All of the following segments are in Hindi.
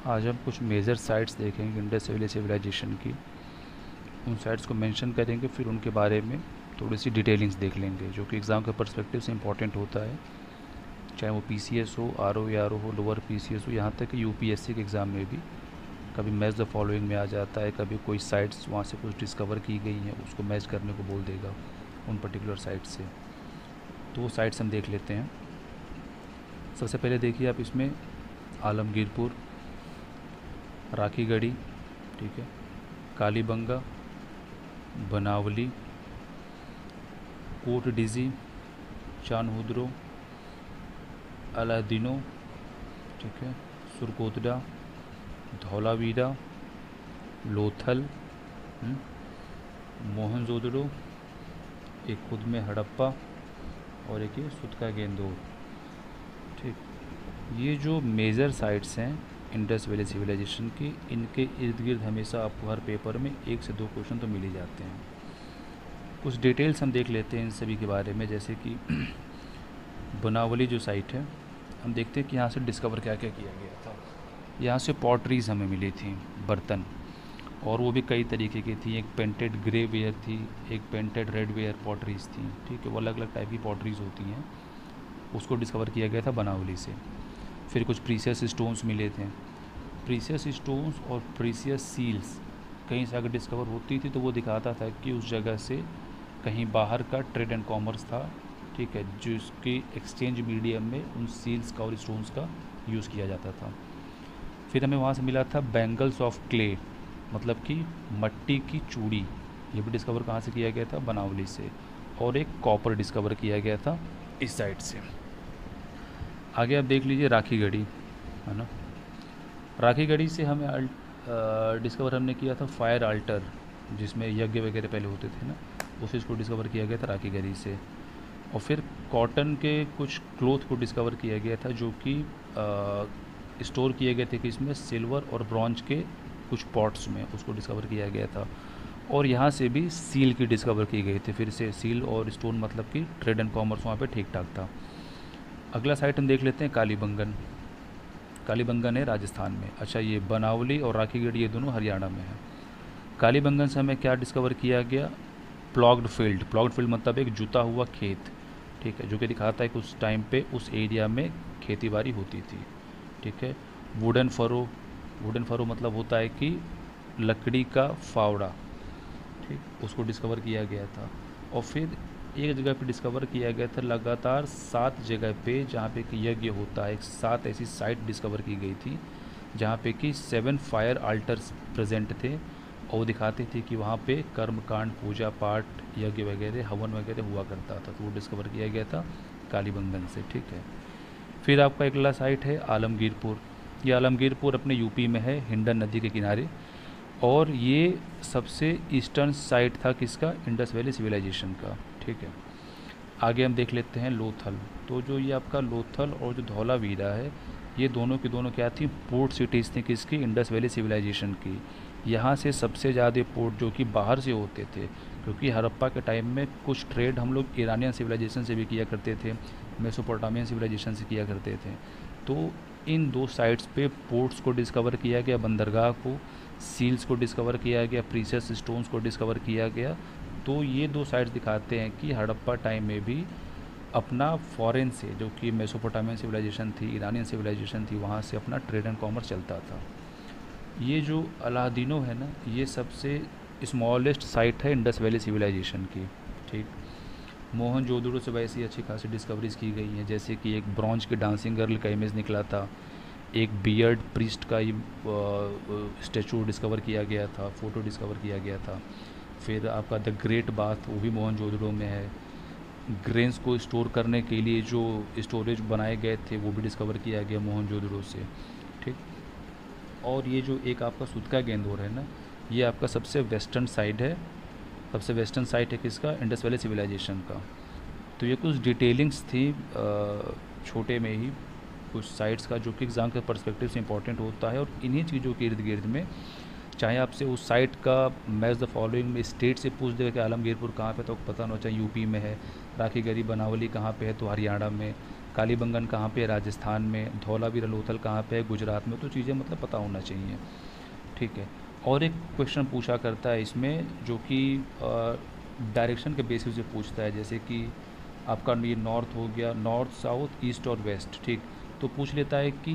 आज हम कुछ मेजर साइट्स देखेंगे इंडस वैली सिविलाइजेशन की। उन साइट्स को मेंशन करेंगे, फिर उनके बारे में थोड़ी सी डिटेलिंग्स देख लेंगे, जो कि एग्ज़ाम के परस्पेक्टिव से इंपॉर्टेंट होता है। चाहे वो पीसीएस हो आर ओ या आर हो लोअर पी सी एस हो, यहाँ तक कि यू के एग्ज़ाम में भी। कभी मैच द फॉलोइंग में आ जाता है, कभी कोई साइट्स वहाँ से कुछ डिस्कवर की गई हैं, उसको मैच करने को बोल देगा उन पर्टिकुलर साइट से। तो वो साइट्स हम देख लेते हैं। सबसे पहले देखिए आप इसमें आलमगीरपुर राखीगढ़ी ठीक है कालीबंगा बनावली कोट डिज़ी चानहुद्रो अलादीनो ठीक है सुरकोतडा धौलावीरा लोथल हम्म, मोहनजोदड़ो एक खुद में हड़प्पा और एक ये सुतका गेंदोर ठीक। ये जो मेजर साइट्स हैं इंडस वैली सिविलाइजेशन की, इनके इर्द गिर्द हमेशा आपको हर पेपर में एक से दो क्वेश्चन तो मिल ही जाते हैं। कुछ डिटेल्स हम देख लेते हैं इन सभी के बारे में, जैसे कि बनावली जो साइट है, हम देखते हैं कि यहाँ से डिस्कवर क्या क्या किया गया था। यहाँ से पॉटरीज़ हमें मिली थी, बर्तन, और वो भी कई तरीके की थी। एक पेंटेड ग्रे वेयर थी, एक पेंटेड रेड वेयर पॉटरीज़ थी, ठीक है, वो अलग अलग टाइप की पॉटरीज़ होती हैं। उसको डिस्कवर किया गया था बनावली से। फिर कुछ प्रीसियस स्टोन्स मिले थे। प्रीसियस स्टोन्स और प्रीसियस सील्स कहीं से अगर डिस्कवर होती थी तो वो दिखाता था कि उस जगह से कहीं बाहर का ट्रेड एंड कॉमर्स था, ठीक है, जिसके एक्सचेंज मीडियम में उन सील्स का और स्टोन्स का यूज़ किया जाता था। फिर हमें वहाँ से मिला था बैंगल्स ऑफ़ क्ले मतलब कि मट्टी की चूड़ी। ये भी डिस्कवर कहाँ से किया गया था? बनावली से। और एक कॉपर डिस्कवर किया गया था इस साइड से। आगे आप देख लीजिए राखी गढ़ी, है ना? राखी गढ़ी से हमें डिस्कवर हमने किया था फायर आल्टर जिसमें यज्ञ वगैरह पहले होते थे ना, उस चीज़ को डिस्कवर किया गया था राखी गढ़ी से। और फिर कॉटन के कुछ क्लोथ को डिस्कवर किया गया था, जो कि स्टोर किए गए थे कि इसमें सिल्वर और ब्रॉन्ज के कुछ पॉट्स में उसको डिस्कवर किया गया था। और यहाँ से भी सील की डिस्कवर की गई थी, फिर से सील और स्टोन मतलब कि ट्रेड एंड कॉमर्स वहाँ पे ठीक ठाक था। अगला साइट हम देख लेते हैं कालीबंगन। कालीबंगन है राजस्थान में। अच्छा ये बनावली और राखीगढ़, ये दोनों हरियाणा में है। कालीबंगन से हमें क्या डिस्कवर किया गया? प्लॉग्ड फ़ील्ड प्लॉग्ड फ़ील्ड मतलब एक जुता हुआ खेत, ठीक है, जो कि दिखाता है कि उस टाइम पे उस एरिया में खेती बाड़ी होती थी, ठीक है। वुडन फरो वुडन फरो मतलब होता है कि लकड़ी का फावड़ा, ठीक, उसको डिस्कवर किया गया था। और फिर एक जगह पे डिस्कवर किया गया था, लगातार सात जगह पे जहाँ पे कि यज्ञ होता है, एक सात ऐसी साइट डिस्कवर की गई थी, जहाँ पे कि सेवन फायर आल्टर्स प्रेजेंट थे और वो दिखाते थे कि वहाँ पे कर्मकांड, पूजा पाठ, यज्ञ वगैरह, हवन वगैरह हुआ करता था। तो वो डिस्कवर किया गया था कालीबंगन से, ठीक है। फिर आपका अगला साइट है, आलमगीरपुर। ये आलमगीरपुर अपने यूपी में है, हिंडन नदी के किनारे। और ये सबसे ईस्टर्न साइट था किसका? इंडस वैली सिविलाइजेशन का, ठीक है। आगे हम देख लेते हैं लोथल। तो जो ये आपका लोथल और जो धौलावीरा है, ये दोनों की दोनों क्या थी? पोर्ट सिटीज़ थी किसकी? इंडस वैली सिविलाइजेशन की। यहाँ से सबसे ज़्यादा पोर्ट जो कि बाहर से होते थे, क्योंकि हरप्पा के टाइम में कुछ ट्रेड हम लोग ईरानियन सिविलाइजेशन से भी किया करते थे, मेसोपोटामियन सिविलाइजेशन से किया करते थे। तो इन दो साइट्स पे पोर्ट्स को डिस्कवर किया गया, बंदरगाह को सील्स को डिस्कवर किया गया प्रीसियस स्टोन्स को डिस्कवर किया गया। तो ये दो साइट्स दिखाते हैं कि हड़प्पा टाइम में भी अपना फॉरेन से, जो कि मेसोपोटामियन सिविलाइजेशन थी ईरानियन सिविलाइजेशन थी, वहाँ से अपना ट्रेड एंड कॉमर्स चलता था। ये जो अलादीनो है ना, ये सबसे स्मॉलेस्ट साइट है इंडस वैली सिविलाइजेशन की, ठीक? मोहन जोदड़ो से वैसी अच्छी खासी डिस्कवरीज की गई हैं, जैसे कि एक ब्रॉन्ज के डांसिंग गर्ल का इमेज निकला था, एक बियर्ड प्रिस्ट का ही स्टेचू डिस्कवर किया गया था फ़ोटो डिस्कवर किया गया था। फिर आपका द ग्रेट बाथ वो भी मोहन जोदड़ो में है। ग्रेन्स को स्टोर करने के लिए जो स्टोरेज बनाए गए थे, वो भी डिस्कवर किया गया मोहन जोदड़ो से, ठीक? और ये जो एक आपका सुदका गेंदोर है ना, ये आपका सबसे वेस्टर्न साइड है। सबसे वेस्टर्न साइट है किसका? इंडस वैली सिविलाइजेशन का। तो ये कुछ डिटेलिंग्स थी छोटे में ही कुछ साइट्स का, जो कि एग्ज़ाम के परस्पेक्टिव से इंपॉर्टेंट होता है और इन्हीं चीज़ों के इर्द गिर्द में, चाहे आपसे उस साइट का मैच द फॉलोइंग में स्टेट से पूछ देगा कि आलमगीरपुर कहाँ पे तो पता ना चाहे यूपी में है, राखी गरी बनावली कहाँ पे है तो हरियाणा में, कालीबंगन कहाँ पे है, राजस्थान में, धौलावीरा लोथल कहाँ पे है, गुजरात में तो चीज़ें मतलब पता होना चाहिए। ठीक है और एक क्वेश्चन पूछा करता है इसमें, जो कि डायरेक्शन के बेसिस से पूछता है, जैसे कि आपका ये नॉर्थ हो गया नॉर्थ साउथ ईस्ट और वेस्ट ठीक? तो पूछ लेता है कि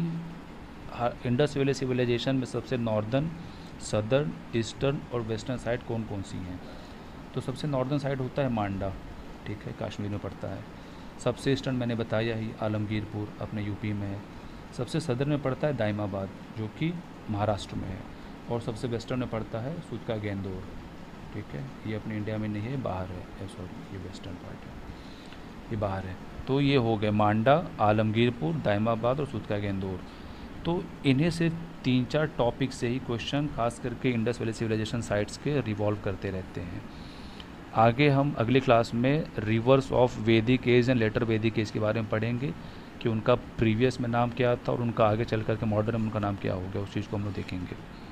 इंडस वैली सिविलाइजेशन में सबसे नॉर्दर्न सदर्न ईस्टर्न और वेस्टर्न साइड कौन कौन सी हैं? तो सबसे नॉर्दर्न साइड होता है मांडा, ठीक है? कश्मीर में पड़ता है। सबसे ईस्टर्न मैंने बताया ही, आलमगीरपुर, अपने यूपी में। है सबसे सदर में पड़ता है दाइमाबाद, जो कि महाराष्ट्र में है। और सबसे वेस्टर्न में पड़ता है सुद का गेंदौर। ठीक है? ये अपने इंडिया में नहीं है बाहर है। सॉरी ये वेस्टर्न पार्ट है। ये बाहर है। तो ये हो गए मांडा, आलमगीरपुर, दायमाबाद और सुद का गेंदौर। तो इन्हें से तीन चार टॉपिक से ही क्वेश्चन खास करके इंडस वैली सिविलाइजेशन साइट्स के रिवॉल्व करते रहते हैं। आगे हम अगली क्लास में rivers of Vedic age and later Vedic age के बारे में पढ़ेंगे कि उनका प्रीवियस में नाम क्या था और उनका आगे चल करके मॉडर्न में उनका नाम क्या हो गया, उस चीज़ को हम लोग देखेंगे।